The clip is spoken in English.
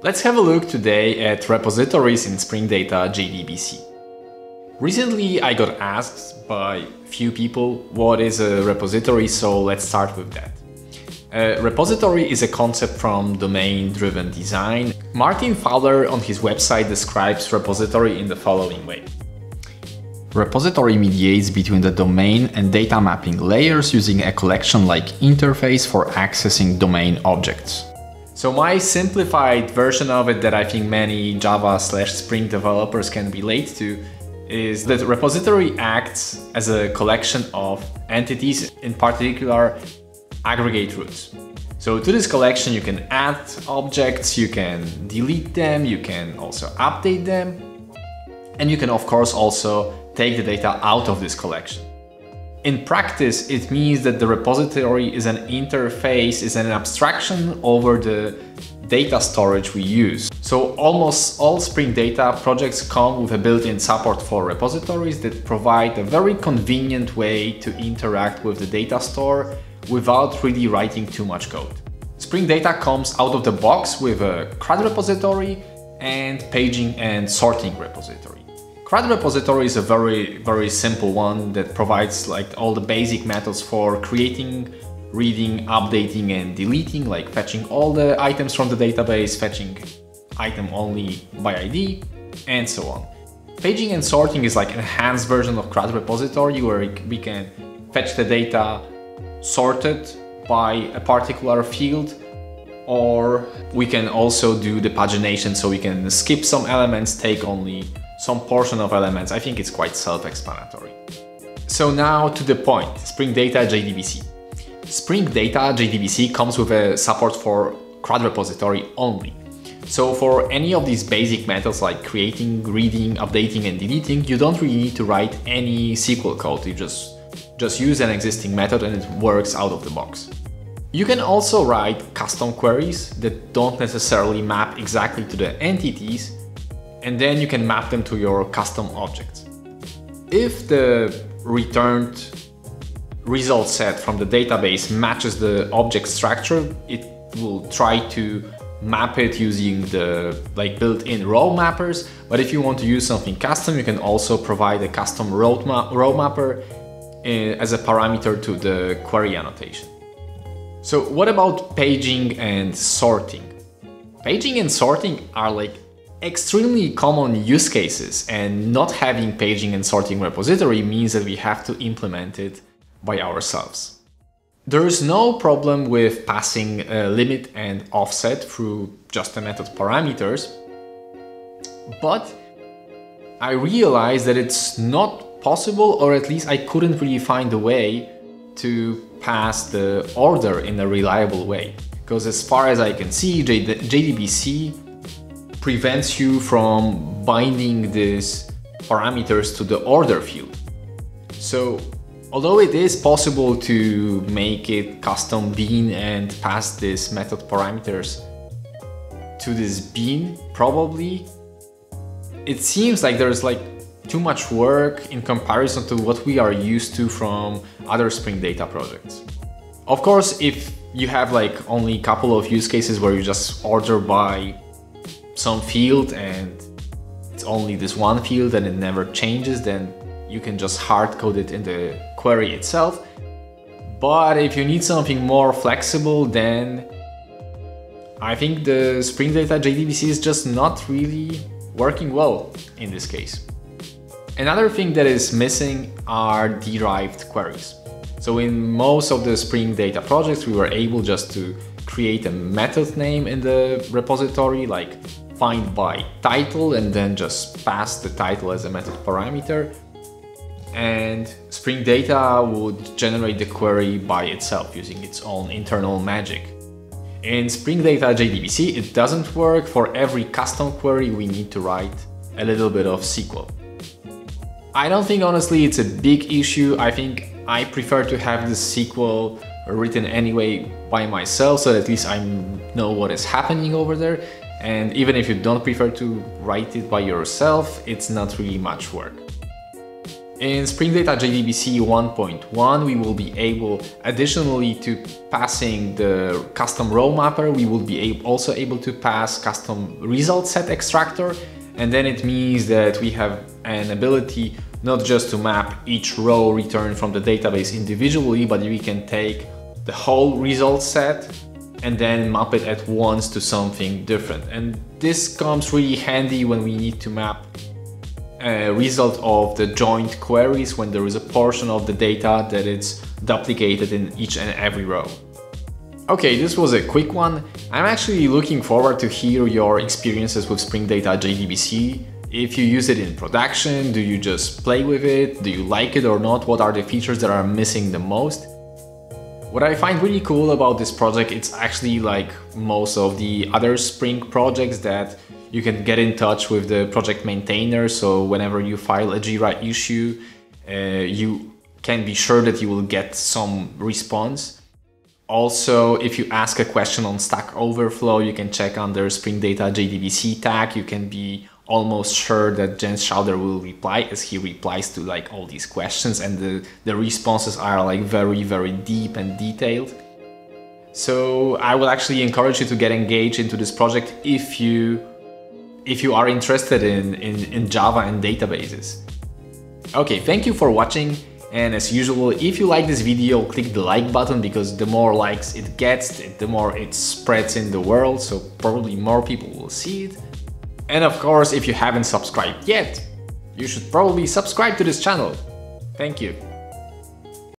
Let's have a look today at repositories in Spring Data JDBC. Recently I got asked by few people what is a repository, so let's start with that. A repository is a concept from domain-driven design. Martin Fowler on his website describes repository in the following way. Repository mediates between the domain and data mapping layers using a collection-like interface for accessing domain objects. So my simplified version of it that I think many Java slash Spring developers can relate to is that repository acts as a collection of entities, in particular aggregate roots. So to this collection you can add objects, you can delete them, you can also update them, and you can of course also take the data out of this collection. In practice, it means that the repository is an interface, is an abstraction over the data storage we use. So almost all Spring Data projects come with a built-in support for repositories that provide a very convenient way to interact with the data store without really writing too much code. Spring Data comes out of the box with a CRUD repository and paging and sorting repository. CRUD repository is a very, very simple one that provides like all the basic methods for creating, reading, updating and deleting, like fetching all the items from the database, fetching item only by ID, and so on. Paging and sorting is like an enhanced version of CRUD repository where we can fetch the data sorted by a particular field or we can also do the pagination so we can skip some elements, take only some portion of elements. I think it's quite self-explanatory. So now to the point, Spring Data JDBC. Spring Data JDBC comes with a support for CRUD repository only. So for any of these basic methods like creating, reading, updating and deleting, you don't really need to write any SQL code. You just, just use an existing method and it works out of the box. You can also write custom queries that don't necessarily map exactly to the entities, and then you can map them to your custom objects. If the returned result set from the database matches the object structure, it will try to map it using the like built-in row mappers. But if you want to use something custom, you can also provide a custom row, ma row mapper eh, as a parameter to the query annotation. So what about paging and sorting? Paging and sorting are like extremely common use cases and not having paging and sorting repository means that we have to implement it by ourselves. There is no problem with passing a limit and offset through just a method parameters, but I realized that it's not possible or at least I couldn't really find a way to pass the order in a reliable way. Because as far as I can see, JDBC prevents you from binding these parameters to the order field. So although it is possible to make it custom bean and pass this method parameters to this bean, probably, it seems like there's like too much work in comparison to what we are used to from other Spring Data projects. Of course, if you have like only a couple of use cases where you just order by some field and it's only this one field and it never changes, then you can just hard code it in the query itself. But if you need something more flexible, then I think the Spring Data JDBC is just not really working well in this case. Another thing that is missing are derived queries. So in most of the Spring Data projects, we were able just to create a method name in the repository, like find by title and then just pass the title as a method parameter. And Spring Data would generate the query by itself using its own internal magic. In Spring Data JDBC, it doesn't work. For every custom query, we need to write a little bit of SQL. I don't think honestly it's a big issue. I think I prefer to have the SQL written anyway by myself so at least I know what is happening over there and even if you don't prefer to write it by yourself, it's not really much work. In Spring Data JDBC 1.1, we will be able, additionally to passing the custom row mapper, we will be also able to pass custom result set extractor. And then it means that we have an ability not just to map each row returned from the database individually, but we can take the whole result set and then map it at once to something different. And this comes really handy when we need to map a result of the joint queries when there is a portion of the data that it's duplicated in each and every row. Okay, this was a quick one. I'm actually looking forward to hear your experiences with Spring Data JDBC. If you use it in production, do you just play with it? Do you like it or not? What are the features that are missing the most? What I find really cool about this project, it's actually like most of the other Spring projects that you can get in touch with the project maintainer. So whenever you file a Jira issue, uh, you can be sure that you will get some response. Also, if you ask a question on Stack Overflow, you can check under Spring Data JDBC tag. You can be almost sure that Jens Schauder will reply as he replies to like all these questions and the, the responses are like very, very deep and detailed. So I will actually encourage you to get engaged into this project if you if you are interested in, in, in Java and databases. Okay, thank you for watching and as usual, if you like this video, click the like button because the more likes it gets, the more it spreads in the world, so probably more people will see it. And of course, if you haven't subscribed yet, you should probably subscribe to this channel. Thank you.